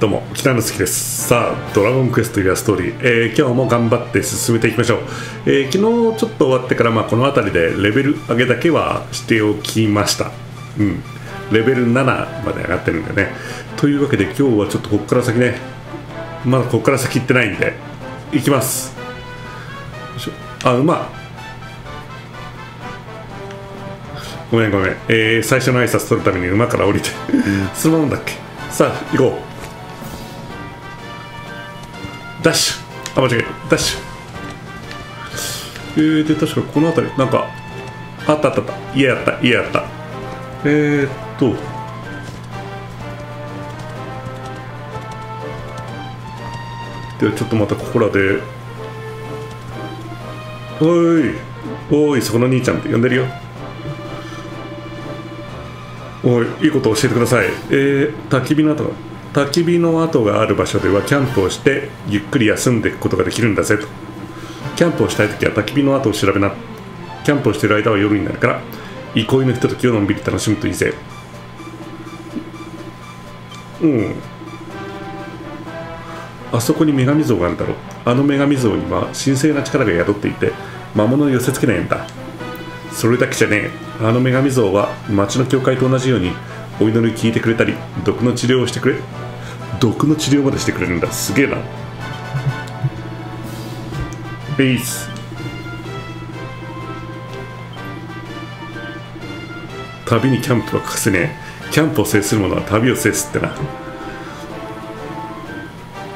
どうも北之月です。さあ「ドラゴンクエストイヤストーリー」えー今日も頑張って進めていきましょう、えー昨日ちょっと終わってから、まあ、この辺りでレベル上げだけはしておきました。うん。レベル7まで上がってるんでね。というわけで今日はちょっとここから先ね。まだここから先行ってないんで行きます。あ馬。ごめんごめん、えー最初の挨拶取るために馬から降りて。そのままだっけ？さあ行こうダッシュ。あ間違えたダッシュ。えー、で確かこの辺りなんかあったあったあった。家やった家やった。えー、っと。ではちょっとまたここらで。おい。おいそこの兄ちゃんって呼んでるよ。おいいいこと教えてください。えー、焚き火の跡が焚き火の跡がある場所ではキャンプをしてゆっくり休んでいくことができるんだぜと。キャンプをしたい時は焚き火の跡を調べな。キャンプをしている間は夜になるから憩いのひとときをのんびり楽しむといいぜ。うん。あそこに女神像があるだろう。あの女神像には神聖な力が宿っていて魔物を寄せつけないんだ。それだけじゃねえ。あの女神像は町の教会と同じようにお祈り聞いてくれたり毒の治療をしてくれ毒の治療までしてくれるんだ。すげえな。ベース。旅にキャンプは欠かせねえ。キャンプを制する者は旅を制すってな。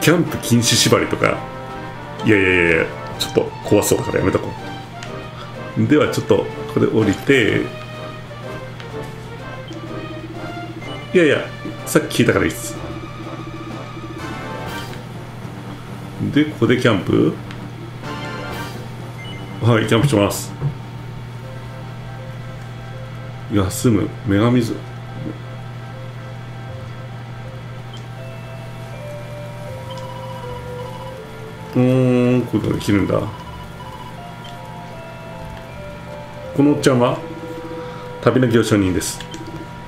キャンプ禁止縛りとか。いやいやいやいやちょっと怖そうだからやめとこう。ではちょっとここで降りて。いやいやさっき聞いたからいいっす。でここでキャンプ。はいキャンプします。休む女神像。うーんこういうことできるんだ。このおっちゃんは旅の行商人です。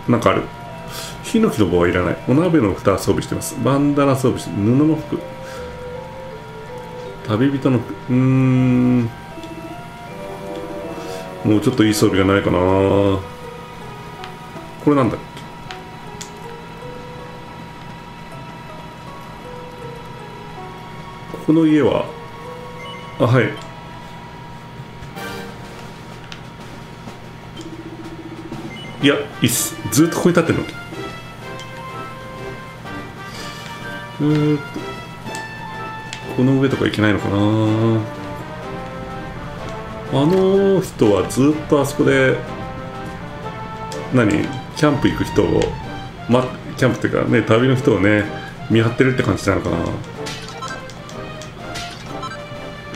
なんかある。ヒノキの棒はいらない。お鍋の蓋は装備してます。バンダナ装備して布の服。旅人の服。うーん。もうちょっといい装備がないかな。これなんだっけ？ここの家は？あはい。いやいいっす。ずっとここに立ってるの。うんこの上とか行けないのかな。あの人はずっとあそこで何？キャンプ行く人を、ま、キャンプっていうかね旅の人をね見張ってるって感じなのかな。よ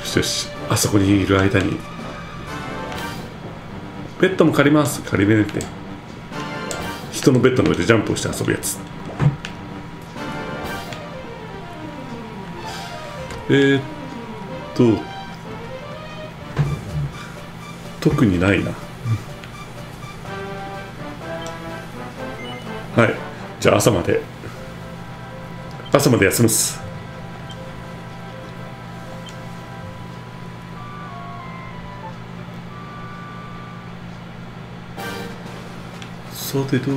しよしあそこにいる間に。ベッドも借ります。借りれねって。人のベッドの上でジャンプをして遊ぶやつ。えー、っと特にないな。はい。じゃあ朝まで。朝まで休むっす。さてと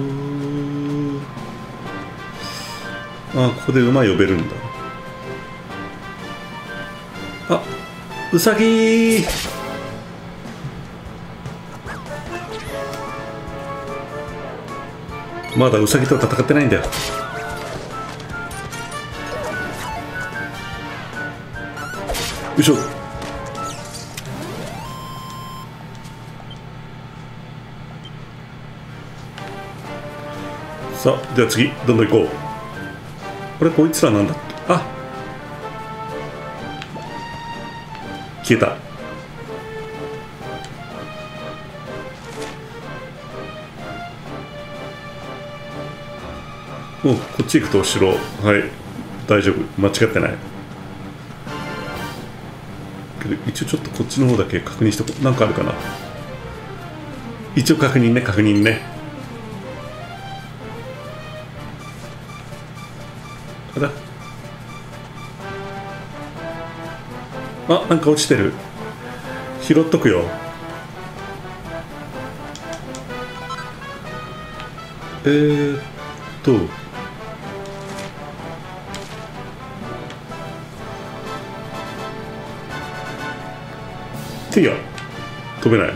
あここで馬呼べるんだ。あうさぎまだウサギと戦ってないんだよ。よいしょ。さあでは次どんどん行こう。これこいつらなんだっけあ消えた。うこっち行くと後ろ。はい。大丈夫。間違ってない。けど一応ちょっとこっちの方だけ確認しとこう。なんかあるかな。一応確認ね確認ね。あら。あなんか落ちてる。拾っとくよ。えー、っと。てや飛べない。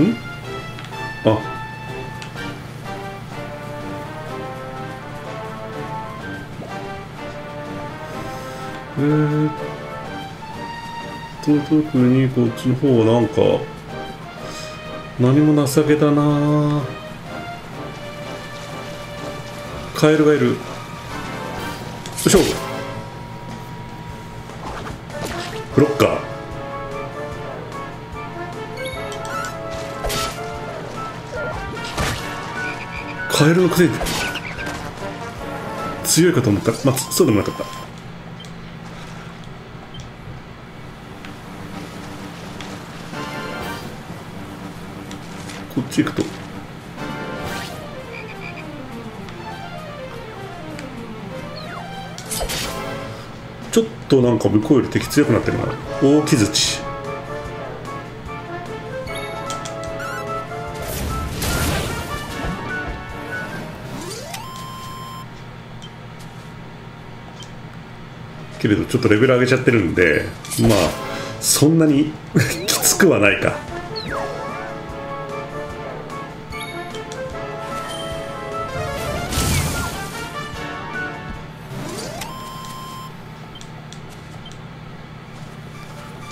ん？あ。えー、っと特にこっちの方はなんか何も情けだな。カエルがいる。よいロッカー。カエルのくせに。強いかと思った。まあそうでもなかった。こっち行くと。ちょっとなんか向こうより敵強くなってるな。大木槌けれどちょっとレベル上げちゃってるんでまあそんなに きつくはないか。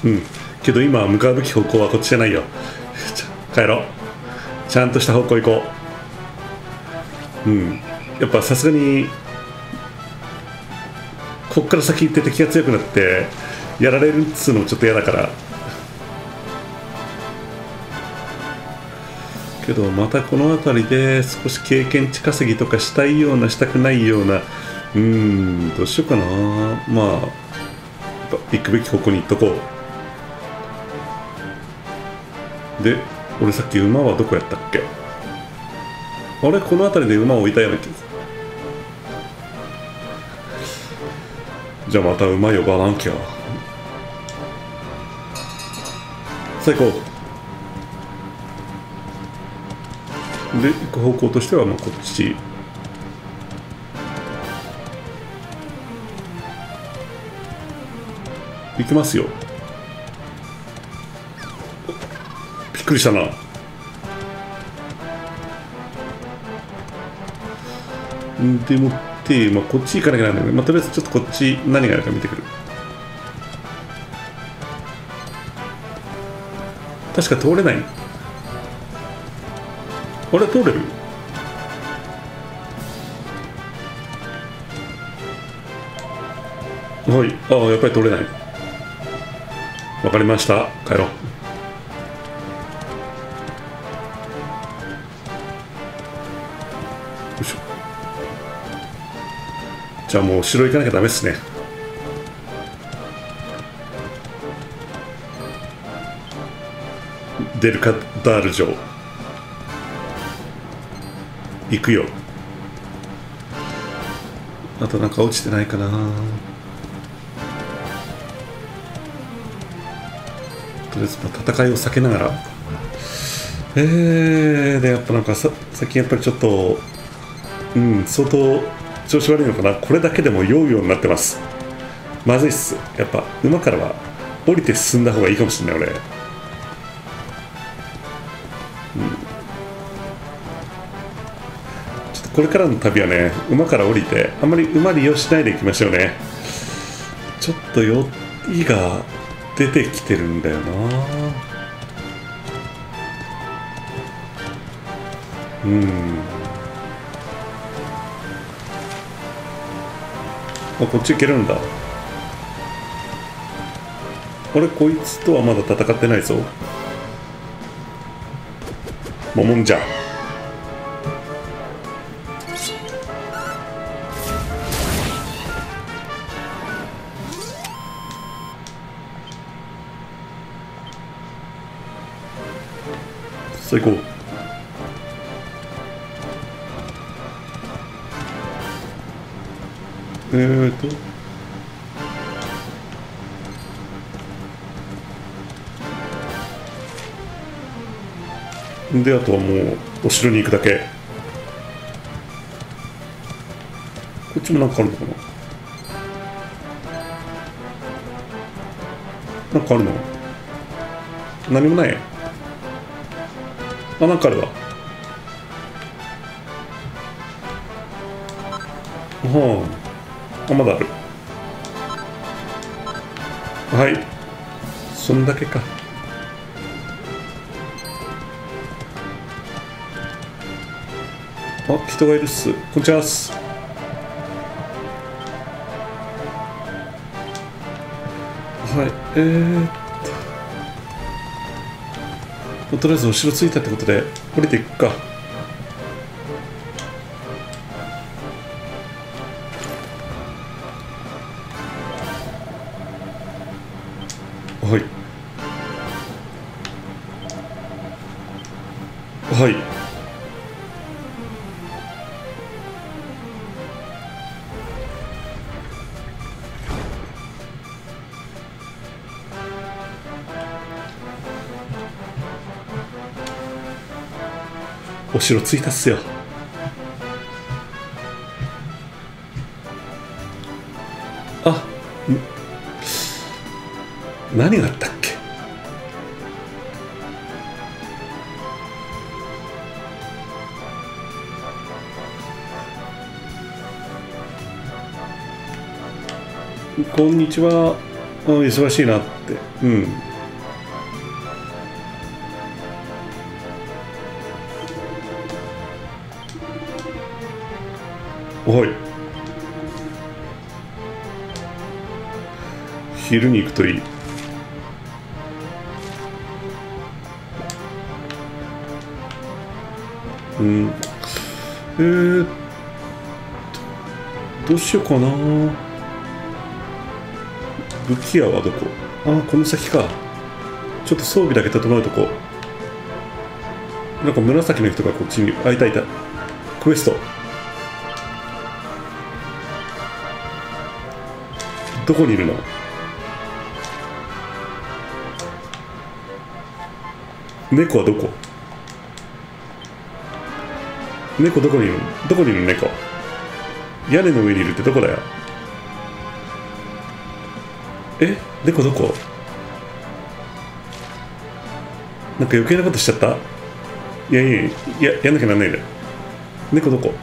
うん。けど今向かうべき方向はこっちじゃないよ。帰ろう。ちゃんとした方向行こう。うん。やっぱさすがにこっから先行って敵が強くなってやられるっつうのもちょっと嫌だから。けどまたこの辺りで少し経験値稼ぎとかしたいようなしたくないようなうんどうしようかな。まあ行くべき方向に行っとこう。で俺さっき馬はどこやったっけ？あれ？この辺りで馬を置いたような気がするじゃあまた馬呼ばなきゃ。最高で行く方向としてはまあこっち。行きますよ。くりしたな。でもって、まあ、こっち行かなきゃならないので、まあ、とりあえずちょっとこっち何があるか見てくる。確か通れない。あれ通れる？はい。ああやっぱり通れない。わかりました。帰ろう。じゃあもう城行かなきゃダメっすね。デルカダール城。行くよ。あとなんか落ちてないかな。とりあえずまあ戦いを避けながら。えー、でやっぱなんかさ最近やっぱりちょっとうん相当調子悪いのかな？これだけでも酔うようになってます。まずいっす。やっぱ馬からは降りて進んだ方がいいかもしれない俺。ちょっとこれからの旅はね馬から降りてあんまり馬利用しないでいきましょうね。ちょっと酔いが出てきてるんだよな。うん。あこっち行けるんだ。あれこいつとはまだ戦ってないぞ。モモンじゃ最高えーと。であとはもうお城に行くだけ。こっちもなんかあるのかな？なんかあるの？何もない？あなんかあるわ。はあ。あまだある。はい。そんだけか。あ人がいるっす。こんにちはっす。はい。えー、っと。とりあえず後ろ着いたってことで降りていくか。お城着いたっすよ。あ何があったっけ？こんにちは。忙しいなって。うん。はい。昼に行くといい。うん。えー、どうしようかな。武器屋はどこ？あこの先か。ちょっと装備だけ整えとこう。なんか紫の人がこっちにあいたいた。クエスト。どこにいるの？猫はどこ？猫どこにいる？どこにいる猫。屋根の上にいるってどこだよ？え？猫どこ？なんか余計なことしちゃった？いやいやいややんなきゃなんないで。猫どこ？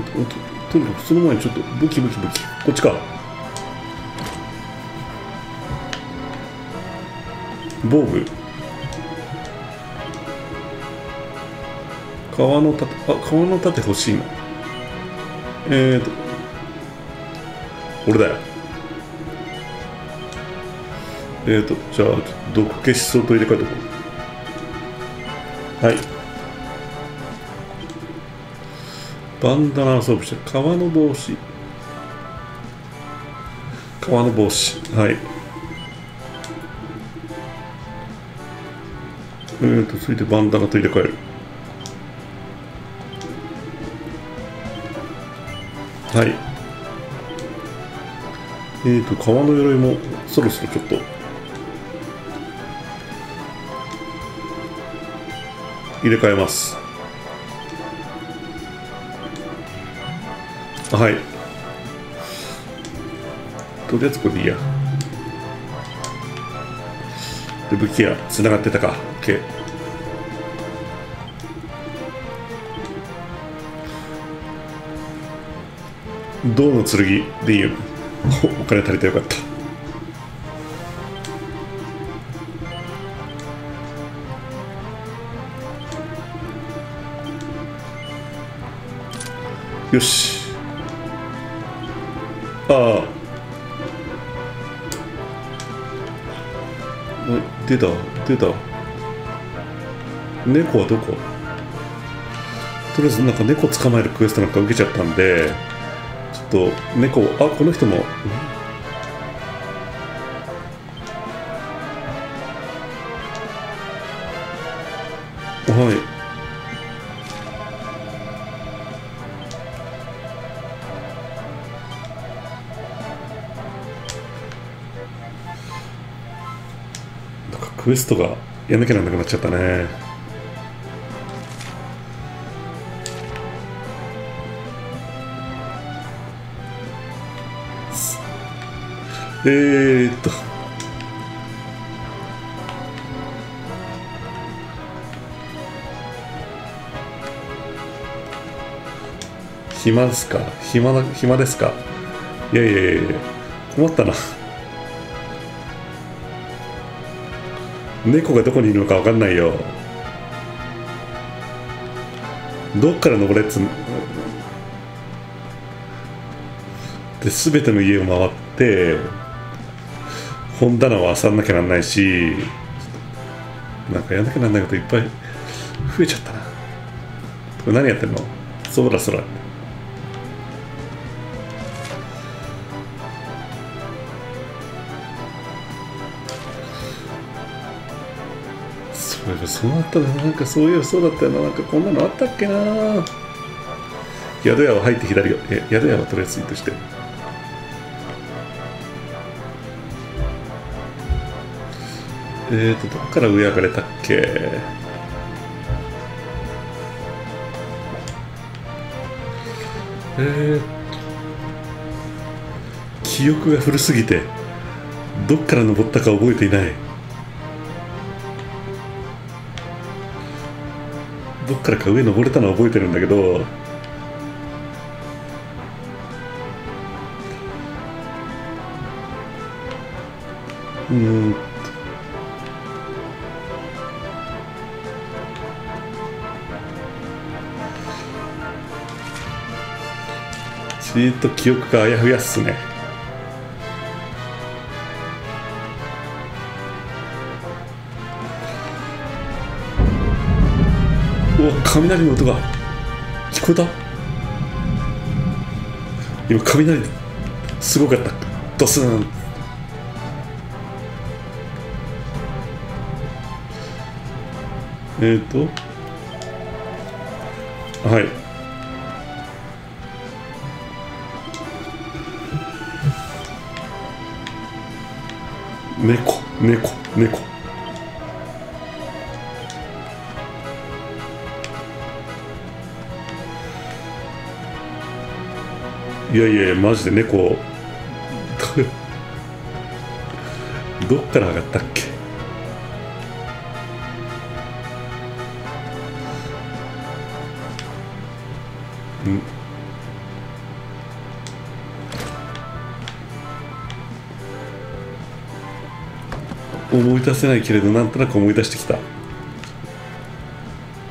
ととにかくその前にちょっとブキブキブキこっちか防具川の盾あ川の盾欲しいなえーと俺だよえーとじゃあ毒消し相当入れ替えとこうはいバンダナ装備して革の帽子。革の帽子。はい。えーと続いてバンダナと入れ替える。はい。えーと革の鎧もそろそろちょっと。入れ替えます。はい。とりあえずこれでいいや？で武器屋つながってたか。OK 銅の剣でいいよ。お金足りてよかった。よし。ああ出た出た。猫はどこ？とりあえずなんか猫捕まえるクエストなんか受けちゃったんでちょっと猫をあこの人もクエストがやんなきゃなんなくなっちゃったね。えー、っと。暇ですか？暇な暇ですか？いやいやいやいや困ったな。猫がどこにいるのか分かんないよ。どっから登れっつんで全ての家を回って本棚を漁んなきゃなんないしなんかやんなきゃなんないこといっぱい増えちゃったな。何やってんの？そらそらそういえばそうなったななんかそういえばそうだったよ。ななんかこんなのあったっけな。宿屋を入って左がえ宿屋はとりあえずツイートして。えーとどっから上上がれたっけ？えー、記憶が古すぎてどっから登ったか覚えていない。どっからか上登れたのは覚えてるんだけどうんちーっと記憶があやふやっすね。雷の音が聞こえた？今雷すごかった。ドスン。えっ、ー、とはい。猫猫猫。いやいやマジで猫。どっから上がったっけ？ん？思い出せないけれどなんとなく思い出してきた。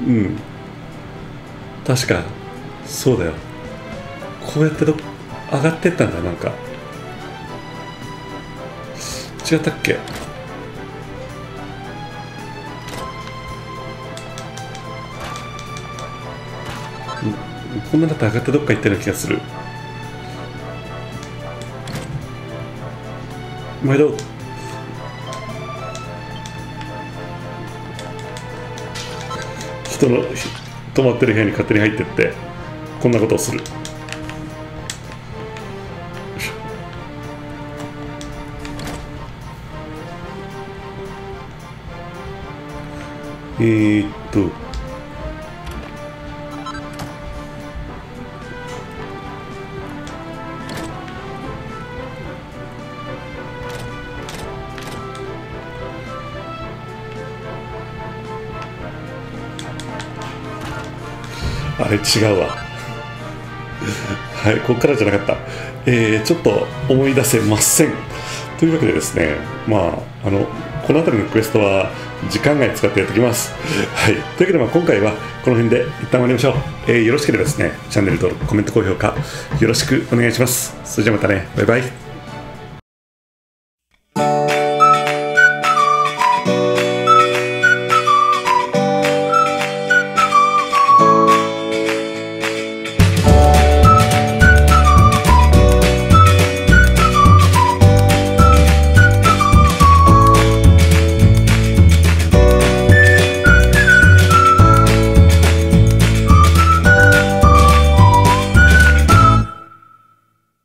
うん。確かそうだよ。こうやってど上がってったんだなんか。違ったっけ？こんなだと上がってどっか行ったような気がする。毎度人の泊まってる部屋に勝手に入ってってこんなことをする。えー、っと。あれ違うわ。はいここからじゃなかった。えー、ちょっと思い出せません。というわけでですねまああのこの辺りのクエストは時間外使ってやってきます。はい。というわけでまあ今回はこの辺で一旦終わりましょう、えー、よろしければですねチャンネル登録コメント高評価よろしくお願いします。それじゃあまたね。バイバイ。